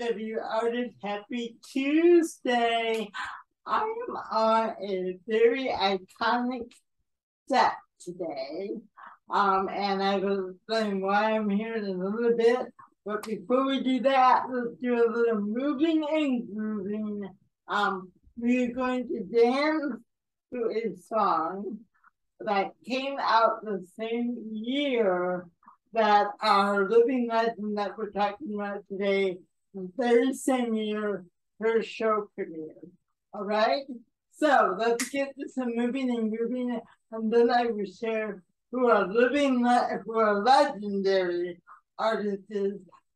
KFW artist. Happy Tuesday. I'm on a very iconic set today. Um, and I will explain why I'm here in a little bit. But before we do that, let's do a little moving and grooving. Um, we're going to dance to a song that came out the same year that our living legend that we're talking about today, very same year her show premiered. All right? So let's get to some moving and moving, and then I will share who are living, who are legendary artists.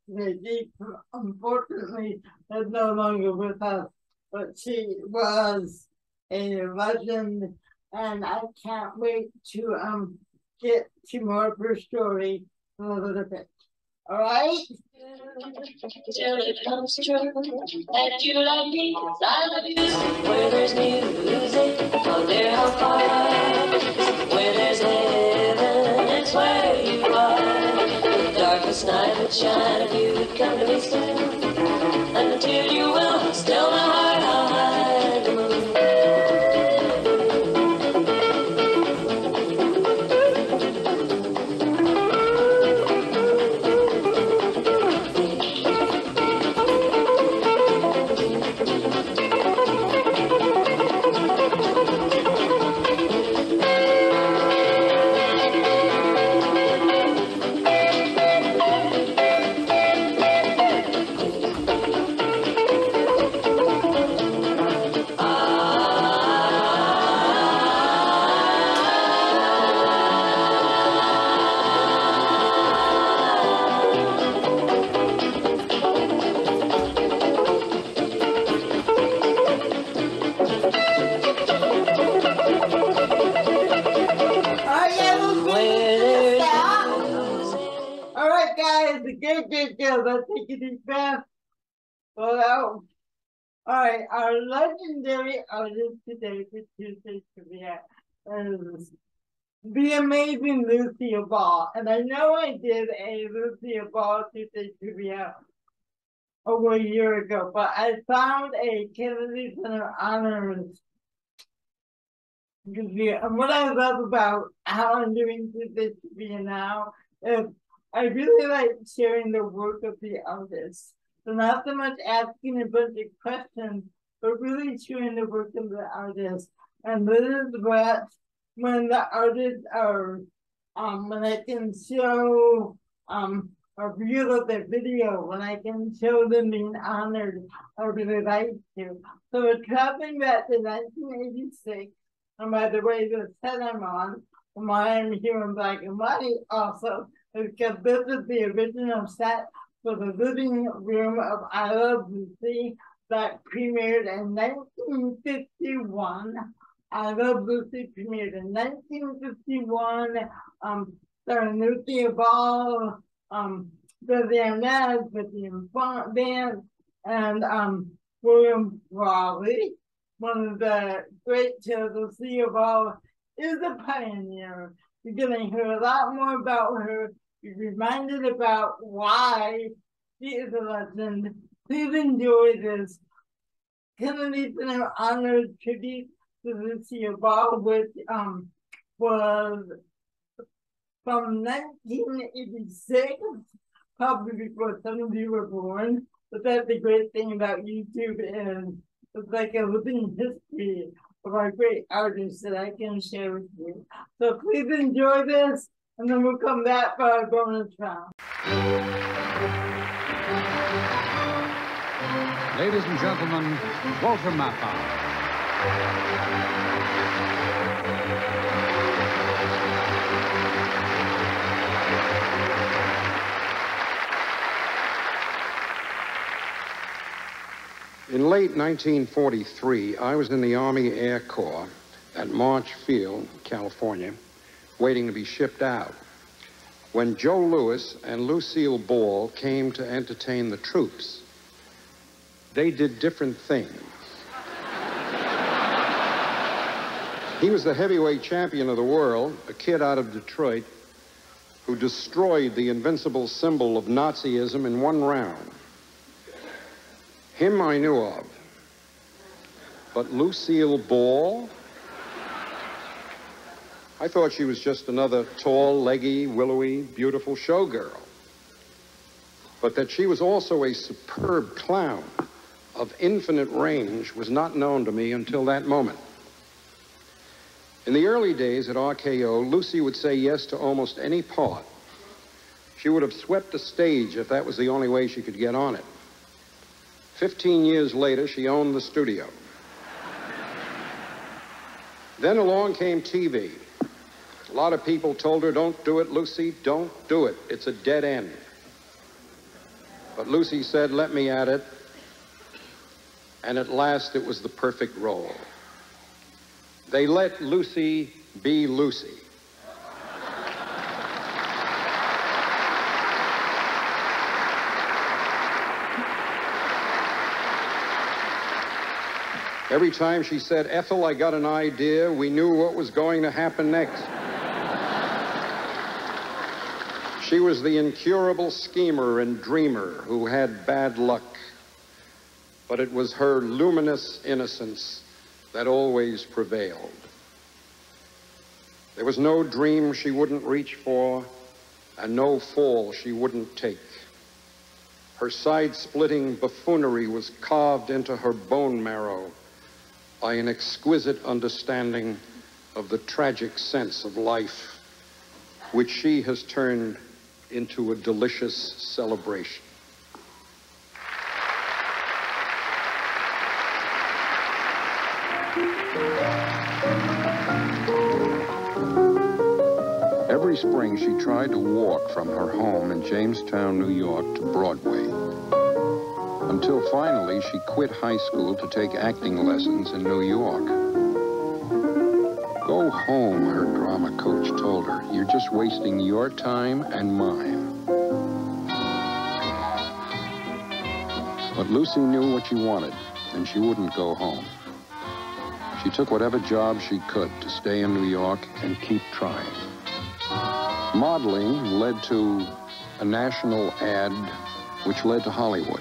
They unfortunately is no longer with us, but she was a legend, and I can't wait to um get to more of her story a little bit. All right? Till it comes true that you love me, I love you. Where there's music, oh dear how far. Where there's heaven, it's where you are. The darkest night would shine if you would come to me soon. Until you will, today for Tuesday trivia is the amazing Lucille Ball. And I know I did a Lucille Ball Tuesday trivia over a year ago, but I found a Kennedy Center honors yeah, and what I love about how I'm doing this trivia now is I really like sharing the work of the artist. So not so much asking a bunch of questions, but really sharing the work of the artist. And this is what when the artists are um when I can show um a reel of the video, when I can show them being honored, I really like to. So we're traveling back to 1986. And by the way, the set I'm on, why I'm here in black and white also, because this is the original set for the living room of I Love Lucy that premiered in 1951. I Love Lucy premiered in 1951. Um, Lucille Ball, um, Vivian Nez, Vivian Vance, and um, William Frawley one of the great tales of Ball is a pioneer. You're going to hear a lot more about her. You're reminded about why she is a legend. Please enjoy this Kennedy Center honored tribute to Lucille Ball, which um, was from 1986, probably before some of you were born. But that's the great thing about YouTube is it's like a living history of our great artists that I can share with you. So please enjoy this, and then we'll come back for our bonus round. Ladies and gentlemen, Walter Matthau. In late 1943, I was in the Army Air Corps at March Field, California, waiting to be shipped out. When Joe Louis and Lucille Ball came to entertain the troops, they did different things. he was the heavyweight champion of the world, a kid out of Detroit, who destroyed the invincible symbol of Nazism in one round. Him I knew of. But Lucille Ball? I thought she was just another tall, leggy, willowy, beautiful showgirl. But that she was also a superb clown of infinite range was not known to me until that moment. In the early days at RKO, Lucy would say yes to almost any part. She would have swept the stage if that was the only way she could get on it. Fifteen years later, she owned the studio. then along came TV. A lot of people told her, don't do it, Lucy, don't do it. It's a dead end. But Lucy said, let me at it. And at last it was the perfect role. They let Lucy be Lucy. Every time she said, Ethel, I got an idea, we knew what was going to happen next. she was the incurable schemer and dreamer who had bad luck. But it was her luminous innocence that always prevailed. There was no dream she wouldn't reach for and no fall she wouldn't take. Her side splitting buffoonery was carved into her bone marrow by an exquisite understanding of the tragic sense of life, which she has turned into a delicious celebration. Every spring, she tried to walk from her home in Jamestown, New York to Broadway. Until finally, she quit high school to take acting lessons in New York. Go home, her drama coach told her. You're just wasting your time and mine. But Lucy knew what she wanted, and she wouldn't go home. She took whatever job she could to stay in New York and keep trying. Modeling led to a national ad, which led to Hollywood.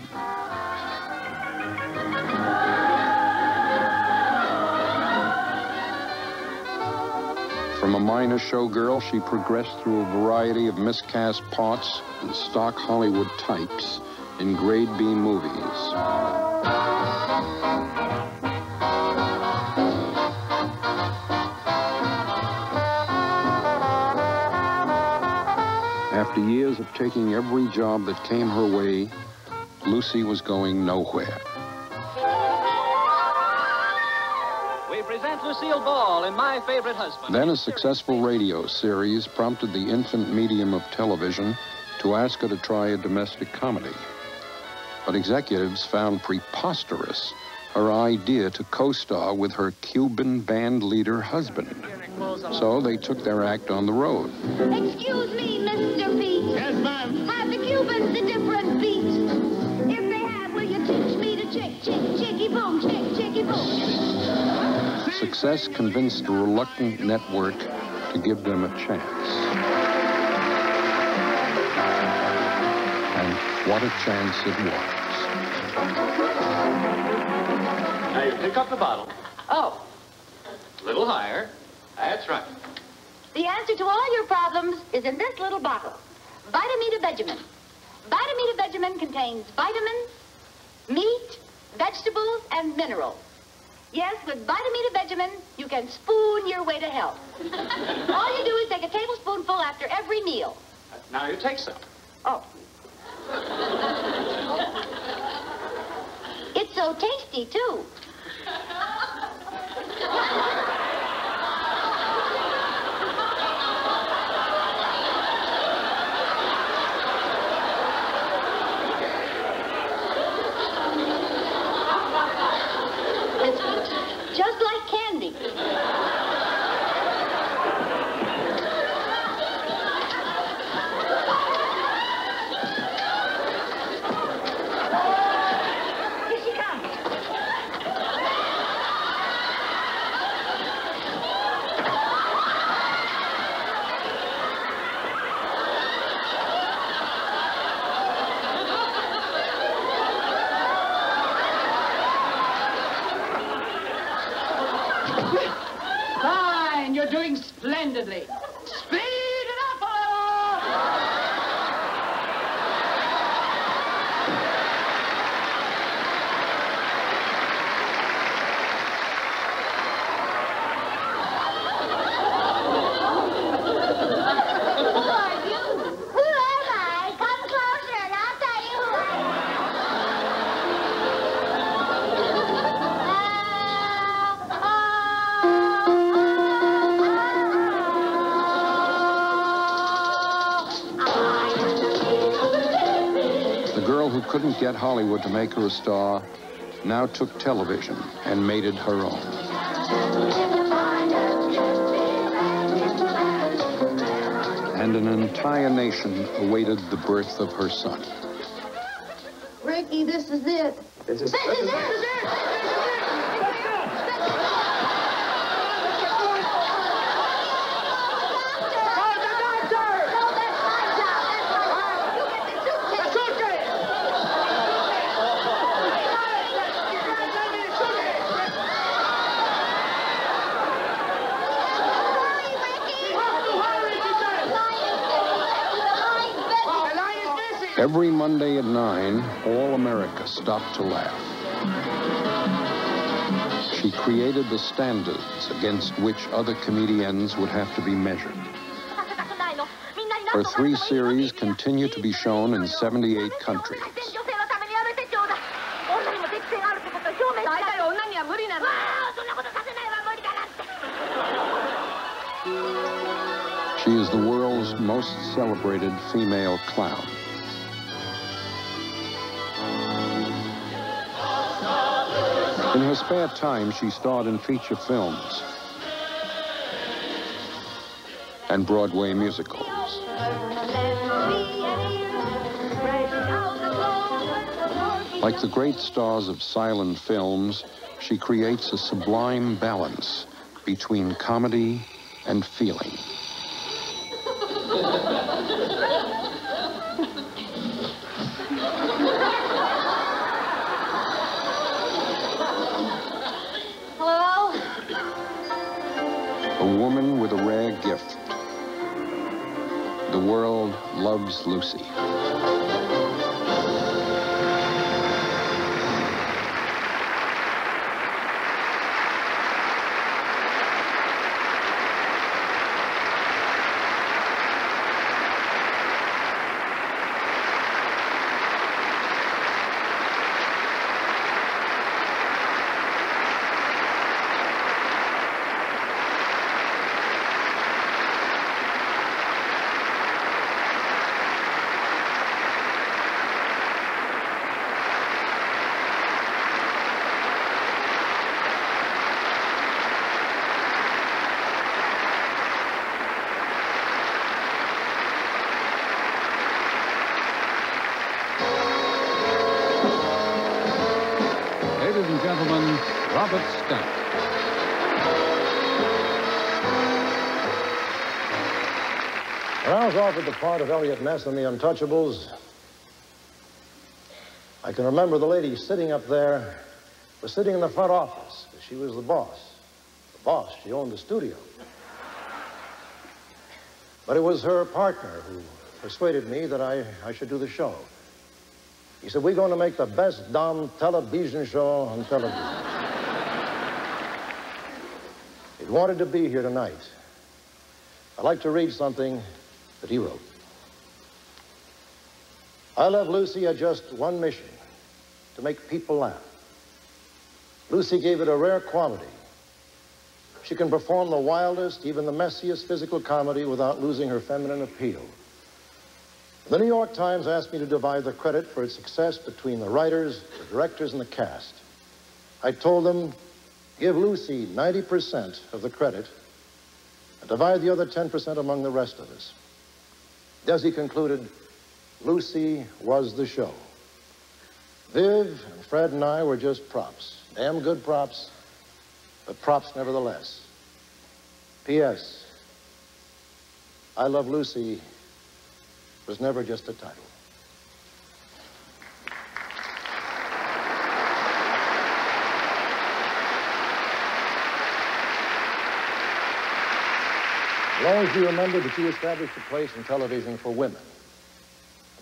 From a minor showgirl, she progressed through a variety of miscast parts and stock Hollywood types in grade B movies. After years of taking every job that came her way, Lucy was going nowhere. We present Lucille Ball in My Favorite Husband. Then a successful radio series prompted the infant medium of television to ask her to try a domestic comedy. But executives found preposterous her idea to co-star with her Cuban band leader husband. So they took their act on the road. Excuse me, Mr. Pete. Yes, ma'am. Have the Cubans a different beat? If they have, will you teach me to chick, chick, chicky boom, chick, chicky boom? Success convinced the reluctant network to give them a chance. And what a chance it was. Now you pick up the bottle. Oh. A little higher. That's right. The answer to all your problems is in this little bottle. Vitameatavegamin. Vitamita Vegemin contains vitamins, meat, vegetables, and minerals. Yes, with Vitameatavegamin, you can spoon your way to health. all you do is take a tablespoonful after every meal. Now you take some. Oh. It's so tasty, too. Just like candy. Get Hollywood to make her a star now took television and made it her own. And an entire nation awaited the birth of her son. Ricky, this is it. This is it. Every Monday at 9, all America stopped to laugh. She created the standards against which other comedians would have to be measured. Her three series continue to be shown in 78 countries. She is the world's most celebrated female clown. In her spare time, she starred in feature films and Broadway musicals. Like the great stars of silent films, she creates a sublime balance between comedy and feeling. Offered the part of Eliot Ness in The Untouchables, I can remember the lady sitting up there was sitting in the front office. She was the boss. The boss. She owned the studio. But it was her partner who persuaded me that I, I should do the show. He said, We're going to make the best damn television show on television. he wanted to be here tonight. I'd like to read something that he wrote. I Love Lucy had just one mission to make people laugh. Lucy gave it a rare quality. She can perform the wildest, even the messiest physical comedy without losing her feminine appeal. The New York Times asked me to divide the credit for its success between the writers, the directors, and the cast. I told them, give Lucy 90% of the credit and divide the other 10% among the rest of us. Desi concluded, Lucy was the show. Viv and Fred and I were just props. Damn good props, but props nevertheless. P.S. I Love Lucy was never just a title. Will as you remember that you established a place in television for women.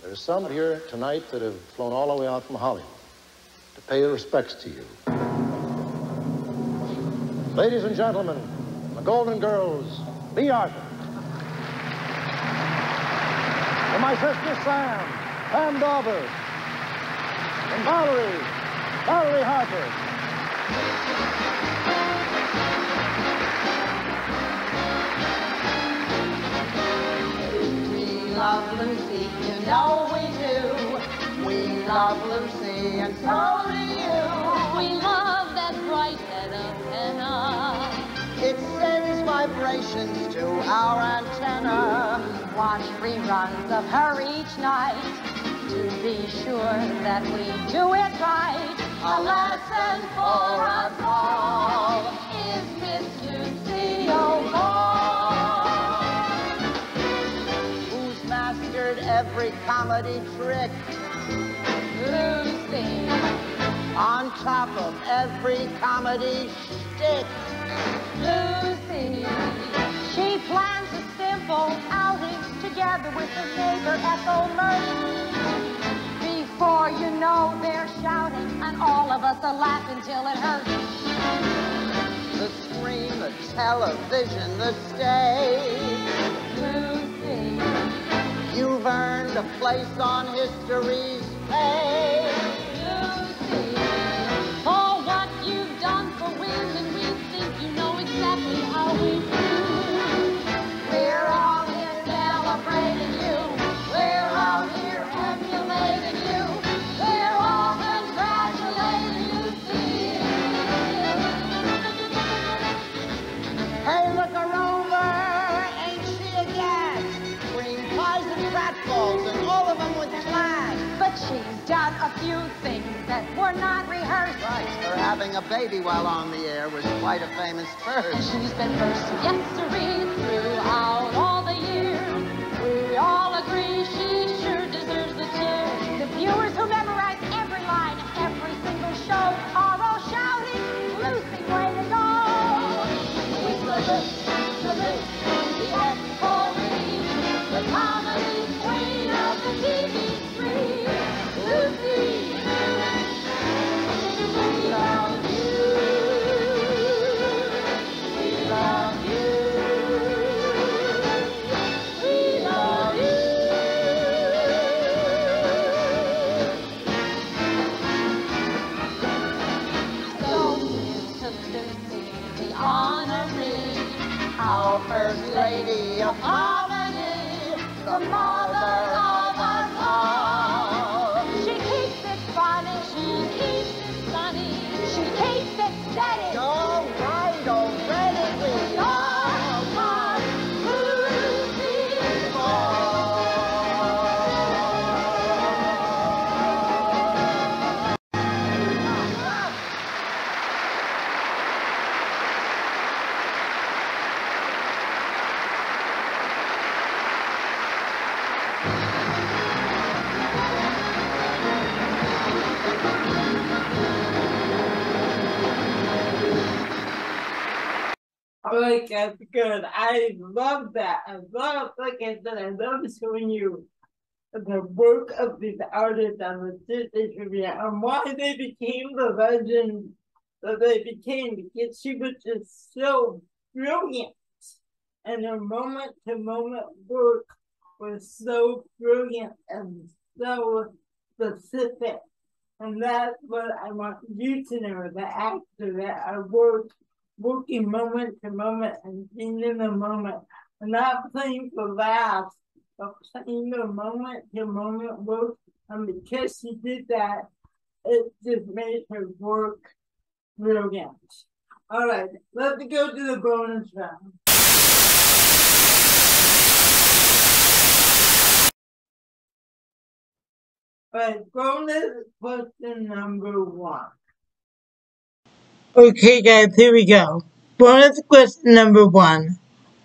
There's some here tonight that have flown all the way out from Hollywood to pay their respects to you. Ladies and gentlemen, the Golden Girls, Bea Arthur. And my sister Sam, Pam Dawber. And Valerie, Valerie Harper. You know we do. We love Lucy, and so do you. We love that bright head of henna. It sends vibrations to our antenna. Watch reruns of her each night to be sure that we do it right. A lesson for us all comedy trick Lucy, on top of every comedy shtick. Lucy. She plans a simple outing together with her neighbor Ethel Mertz. Before you know, they're shouting, and all of us are laughing till it hurts. The screen, the television, the stage. You've earned a place on history's page. First. She's been first good. I love that. I love, like I said, I love showing you the work of these artists on the Disney trivia and why they became the legend that they became because she was just so brilliant. And her moment to moment work was so brilliant and so specific. And that's what I want you to know, the actor that I work working moment to moment and being in the moment and not playing for laughs, but playing the moment to moment work. And because she did that, it just made her work brilliant. All right, let's go to the bonus round. All right, bonus question number one. Okay, guys, here we go. Bonus question number one.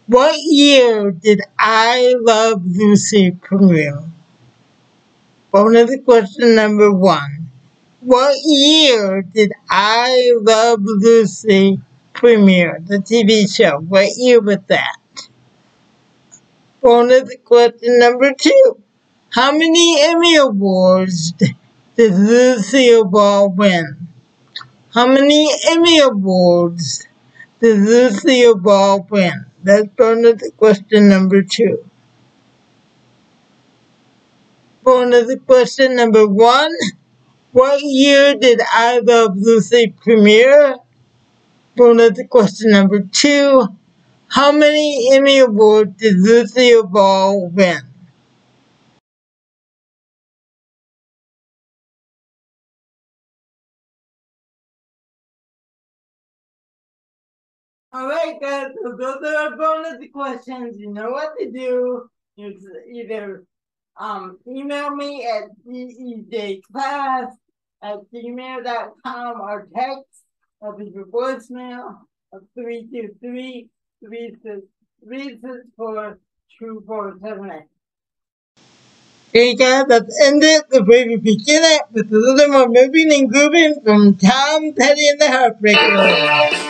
What year did I Love Lucy premiere? Bonus question number one. What year did I Love Lucy premiere? The TV show. What year was that? Bonus question number two. How many Emmy Awards did Lucille Ball win? How many Emmy Awards did Lucille Ball win? That's bonus question number two. Bonus question number one. What year did I Love Lucy premiere? Bonus question number two. How many Emmy Awards did Lucille Ball win? All right, guys. So those are our bonus questions. You know what to do. You either um, email me at dejclass at gmail.com or text or leave a voicemail of 323 364 2478. Okay, guys, let's end it the way we begin it with a little more moving and grooving from Tom Petty and the Heartbreakers.